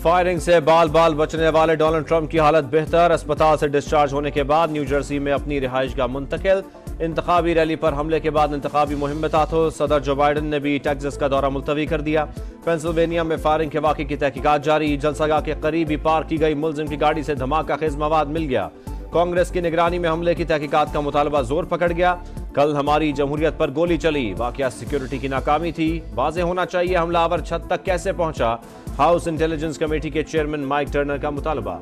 Firing से बाल बाल बचने वाले डोनाल्ड ट्रंप की हालत बेहतर। अस्पताल से डिस्चार्ज होने के बाद न्यू जर्सी में अपनी रिहाइश का मुंतकिल। इंतबी रैली पर हमले के बाद इंतबी मुहिम में था सदर जो बाइडन ने भी टेक्सास का दौरा मुलतवी कर दिया। पेंसिल्वेनिया में फायरिंग के वाक़े की तहकीकत जारी। जलसगा के करीब ही पार्क की गई मुलजिम की गाड़ी से धमाका खेज मवाद मिल गया। कांग्रेस की निगरानी में हमले की तहकीकत का मुतालबा ज़ोर पकड़ गया। कल हमारी जमहूरियत पर गोली चली। वाकया सिक्योरिटी की नाकामी थी। वाजे होना चाहिए हमलावर। छत तक कैसे पहुँचा? हाउस इंटेलिजेंस कमेटी के चेयरमैन माइक टर्नर का मुतालबा।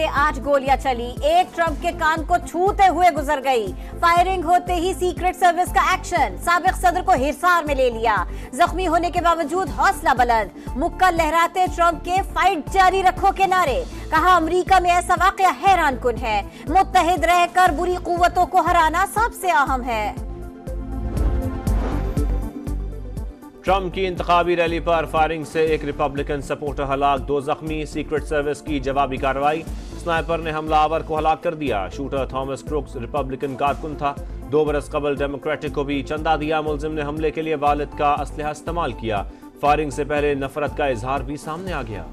से आठ गोलियाँ चली। एक ट्रंप के कान को छूते हुए गुजर गई। फायरिंग होते ही सीक्रेट सर्विस का एक्शन। सबक सदर को हिसार में ले लिया। जख्मी होने के बावजूद हौसला बुलंद। मुक्का लहराते ट्रंप के फाइट जारी रखो के नारे। कहा, अमेरिका में ऐसा वाकया हैरान कुन है। मुतहद रहकर बुरी कुतों को हराना सबसे अहम है। ट्रंप की इंतबी रैली पर फायरिंग से एक रिपब्लिकन सपोर्टर हलाक। दो जख्मी सीक्रेट सर्विस की जवाबी कार्रवाई। स्नाइपर ने हमलावर को हलाक कर दिया। शूटर थॉमस क्रुक्स रिपब्लिकन कारकुन था। दो बरस कबल डेमोक्रेटिक को भी चंदा दिया। मुलजिम ने हमले के लिए वालिद का असलहा इस्तेमाल किया। फायरिंग से पहले नफरत का इजहार भी सामने आ गया।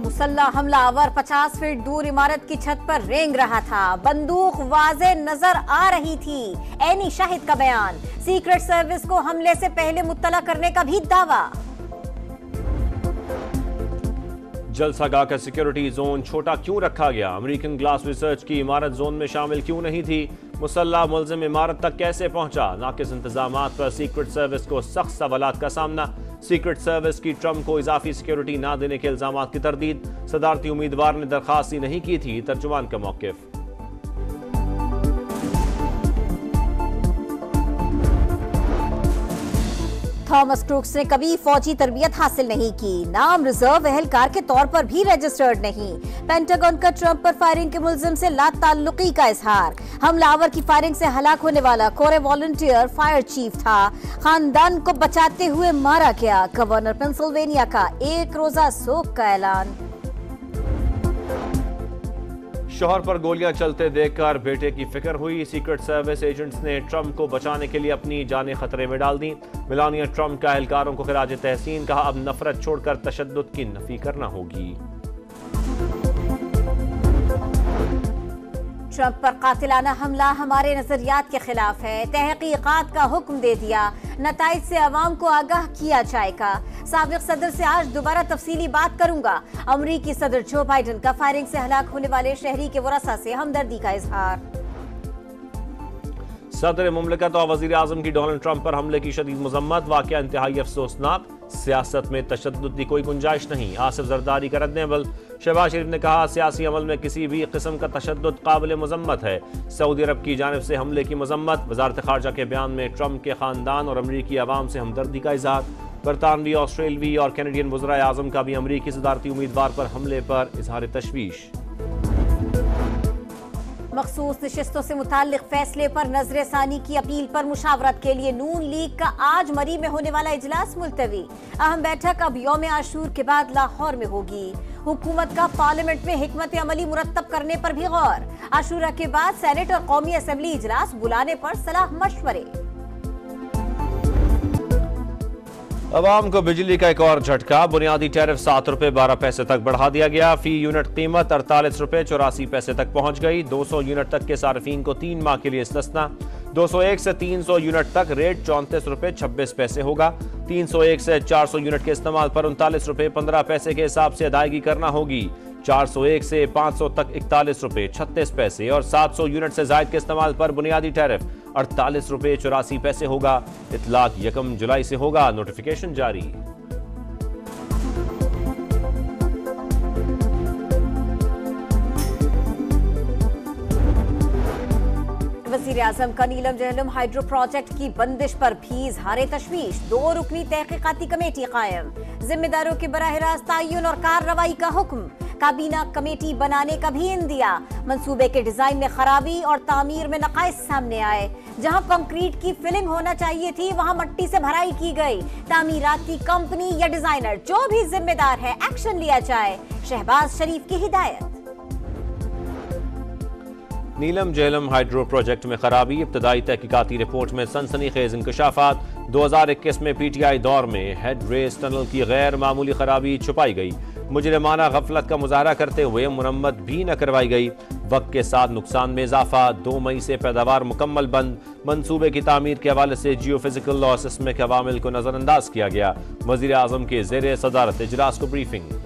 मुसल्ला हमलावर 50 फीट दूर इमारत की छत पर रेंग रहा था। बंदूक वाजे नज़र आ रही थी। एनी शाहिद का बयान। सीक्रेट सर्विस को हमले से पहले मुतला करने का भी दावा। जलसागाह का सिक्योरिटी जोन छोटा क्यों रखा गया? अमेरिकन ग्लास रिसर्च की इमारत जोन में शामिल क्यों नहीं थी? मुसल्ला मुलजिम इमारत तक कैसे पहुँचा? नाकिस इंतज़ाम पर सीक्रेट सर्विस को सख्त सवाल का सामना। सीक्रेट सर्विस की ट्रंप को इजाफी सिक्योरिटी ना देने के इल्ज़ाम की तरदीद। सदारती उम्मीदवार ने दरखास्त नहीं की थी। तर्जुमान का मौकफ। थॉमस क्रूक्स ने कभी फौजी तरबियत हासिल नहीं की। नाम रिज़र्व एहलकार के तौर पर भी रजिस्टर्ड नहीं। पेंटागन का ट्रंप पर फायरिंग के मुलजिम से ला ताल्लुकी का इजहार। हमलावर की फायरिंग से हलाक होने वाला कोरे वॉलंटियर फायर चीफ था। खानदान को बचाते हुए मारा गया। गवर्नर पेंसिल्वेनिया का एक रोजा सोख का ऐलान। शोहर पर गोलियाँ चलते देखकर बेटे की फ़िक्र हुई। सीक्रेट सर्विस एजेंट्स ने ट्रंप को बचाने के लिए अपनी जानें खतरे में डाल दी। मिलानिया ट्रंप का एहलकारों को खराज तहसीन कहा, अब नफरत छोड़कर तशद की नफी करना होगी। ट्रंप पर कातिलाना हमला हमारे नजरियात के खिलाफ है। तहकीकात का हुक्म दे दिया। नतज से आवाम को आगाह किया जाएगा। सबक सदर से आज दोबारा तफसीली बात करूँगा। अमरीकी सदर जो बाइडन का फायरिंग से हलाक होने वाले शहरी के वरसा से हमदर्दी का इजहार। सदर ममलिकत और वजी अजम की डोनाल्ड ट्रंप पर हमले की शदीद मजम्मत वाक़ इंतहाई अफसोसनाक। सियासत में तशद की कोई गुंजाइश नहीं, आसिफ जरदारी का रद्दबल शहबाज शरीफ ने कहा, सियासी अमल में किसी भी किस्म का तशद काबिल मजम्मत है। सऊदी अरब की जानब से हमले की मजम्मत। वजारत खारजा के बयान में ट्रंप के खानदान और अमरीकी आवाम से हमदर्दी का इजहार। बरतानवी, ऑस्ट्रेलवी और कैनेडियन वजरा आज़म का भी अमरीकी सदारती उम्मीदवार पर हमले पर इजहार तशवीश। मखसूस नशस्तों से मुतालिक फैसले पर नज़र सानी की अपील पर मुशावरत के लिए नून लीग का आज मरी में होने वाला इजलास मुलतवी। अहम बैठक अब योम आशूर के बाद लाहौर में होगी। हुकूमत का पार्लियामेंट में हिकमत अमली मुरतब करने पर भी गौर। आशूरा के बाद सेनेट और कौमी असम्बली इजलास बुलाने पर सलाह मशवरे। अवाम को बिजली का एक और झटका, बुनियादी टैरिफ सात रुपए बारह पैसे तक बढ़ा दिया गया। फ़ी यूनिट कीमत अड़तालीस रुपए चौरासी पैसे तक पहुँच गई। 200 यूनिट तक के सार्फिन को तीन माह के लिए इस्तना 201 से 300 यूनिट तक रेट चौंतीस रुपए छब्बीस पैसे होगा। 301 से 400 यूनिट के इस्तेमाल पर उनतालीस रुपए पंद्रह पैसे के हिसाब से अदायगी करना होगी। 401 से 500 तक इकतालीस रुपए छत्तीस पैसे और 700 यूनिट से जायद के इस्तेमाल पर बुनियादी टैरिफ। अड़तालीस रुपए चौरासी पैसे होगा। इतलाक यकम जुलाई से होगा। नोटिफिकेशन जारी। वज़ीर आज़म का नीलम जहलम हाइड्रो प्रोजेक्ट की बंदिश पर भी इजहार तशवीश, दो रुकनी तहकीकाती कमेटी कायम। जिम्मेदारों के बरह रास्त और कार्रवाई का हुक्म। काबीना कमेटी बनाने का भी इन दिया मंसूबे के डिज़ाइन में खराबी और तामीर में नकाइस सामने आए। जहाँ कंक्रीट की फिलिंग होना चाहिए थी, वहाँ मट्टी से भराई की गई। तामीराती कंपनी या डिज़ाइनर जो भी जिम्मेदार है, एक्शन लिया जाए। शहबाज शरीफ की हिदायत। नीलम जेलम हाइड्रो प्रोजेक्ट में खराबी, इब्तदाई तहकीकती रिपोर्ट में सनसनी खेज इंकशाफात। दो हज़ार इक्कीस में पी टी आई दौर में हेड रेस टनल की गैर मामूली खराबी छुपाई गई। मुजरमाना गफलत का मुजाहरा करते हुए मुरम्मत भी न करवाई गई। वक्त के साथ नुकसान में इजाफा, दो मई से पैदावार मुकम्मल बंद। मनसूबे की तमीर के हवाले से जियो फ़िज़िकल और के अवामिल को नजरअंदाज किया गया। वजी अजम के जेर सदारत इजलास को ब्रीफिंग।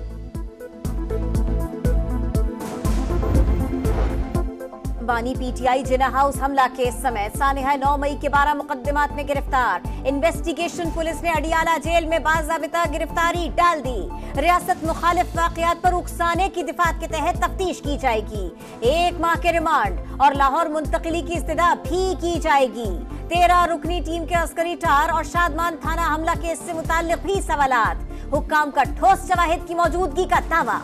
बानी पीटीआई जिना हाउस हमला केस समेत सानिहा नौ मई के बारह मुकदमात में गिरफ़्तार। इन्वेस्टिगेशन पुलिस ने अडियाला जेल में बाजाबिता गिरफ्तारी डाल दी। रियासत मुखालिफ वाकयात पर उकसाने की दिफात के तहत तफ्तीश की जाएगी। एक माह के रिमांड और लाहौर मुंतकली की इस्तदा भी की जाएगी। तेरह रुकनी टीम के अस्करी टार और शादमान थाना हमला केस से मुतालिक भी सवाल हुक्काम का ठोस शवाहिद की मौजूदगी का दावा।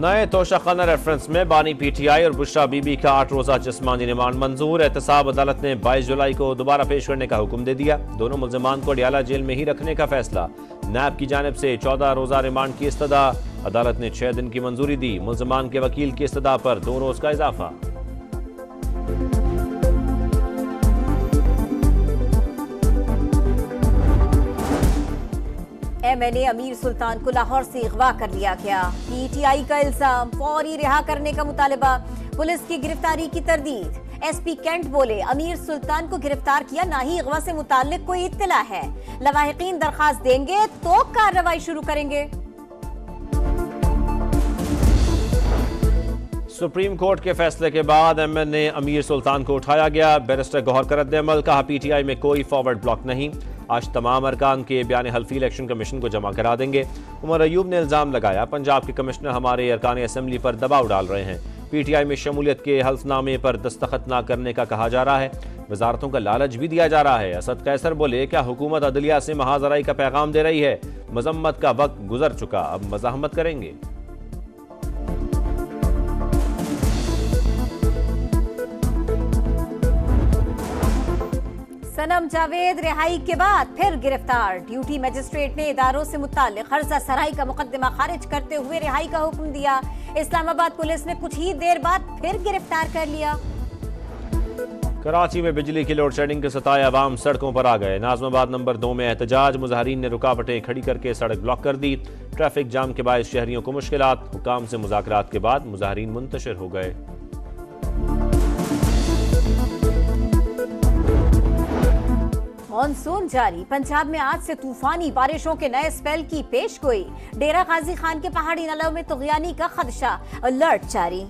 नए तोशाखाना रेफरेंस में बानी पीटीआई और बुशरा बीबी का आठ रोजा जिसमानी रिमांड मंजूर। एहतसाब अदालत ने 22 जुलाई को दोबारा पेश करने का हुक्म दे दिया। दोनों मुलजमान को अडियाला जेल में ही रखने का फैसला। नैब की जानब से चौदह रोजा रिमांड की इस्तः अदालत ने छह दिन की मंजूरी दी। मुलजमान के वकील की इस्तः पर दो रोज का इजाफा। एमएनए अमीर सुल्तान को लाहौर से अगवा कर लिया गया। पीटीआई का इल्ज़ाम, फौरी रिहा करने का मुतालबा। पुलिस की गिरफ्तारी की तरदीद। एसपी कैंट बोले, अमीर सुल्तान को गिरफ़्तार किया ना ही अगवा से मुतालिक कोई इत्तला है। लवाहिकीन दरखास्त देंगे तो कार्रवाई शुरू करेंगे। सुप्रीम कोर्ट के फैसले के बाद एमएनए अमीर सुल्तान को उठाया गया। बैरिस्टर गौहर कर अमल, कहा पीटीआई में कोई फॉरवर्ड ब्लॉक नहीं। आज तमाम अरकान के बयान हल्फी इलेक्शन कमीशन को जमा करा देंगे। उमर अयूब ने इल्ज़ाम लगाया, पंजाब के कमिश्नर हमारे अरकान असम्बली पर दबाव डाल रहे हैं। पी टी आई में शमूलियत के हल्फनामे पर दस्तखत न करने का कहा जा रहा है। वजारतों का लालच भी दिया जा रहा है। असद कैसर बोले, क्या हुकूमत अदलिया से महाजराई का पैगाम दे रही है? मजम्मत का वक्त गुजर चुका, अब मजामत करेंगे। सनम जावेद, रिहाई के बाद फिर गिरफ़्तार। ड्यूटी मजिस्ट्रेट ने इदारों से मुतालिक कर्जा सराई का मुकदमा खारिज करते हुए रिहाई का हुक्म दिया। इस्लामाबाद पुलिस ने कुछ ही देर बाद फिर गिरफ़्तार कर लिया। कराची में बिजली की लोड शेडिंग के सताए आवाम सड़कों पर आ गए। नाजमाबाद नंबर दो में एहतजाज मुजाहरीन ने रुकावटें खड़ी करके सड़क ब्लॉक कर दी। ट्रैफ़िक जाम के बायस शहरियों को मुश्किल हुकाम से मुजाकर के बाद मुजाहरीन मुंतशिर हो गए। मानसून जारी। पंजाब में आज से तूफानी बारिशों के नए स्पेल की पेश गोई डेरा गाजी खान के पहाड़ी नलों में तुगयानी का खदशा, अलर्ट जारी।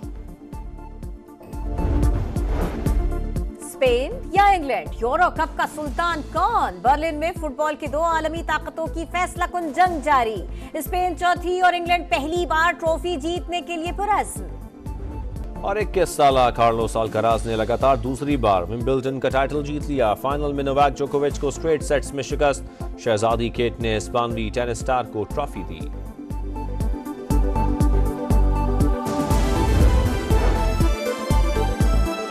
स्पेन या इंग्लैंड यूरो कप का सुल्तान कौन? बर्लिन में फुटबॉल के दो आलमी ताकतों की फैसला कुन जंग जारी। स्पेन चौथी और इंग्लैंड पहली बार ट्रॉफी जीतने के लिए पुरस्म और इक्कीस साल कार्लोस अल्कराज ने लगातार दूसरी बार विम्बल्टन का टाइटल जीत लिया। फाइनल में नोवाक जोकोविच को स्ट्रेट सेट्स में शिकस्त। शहजादी केट ने स्पानवी टेनिस स्टार को ट्रॉफी दी।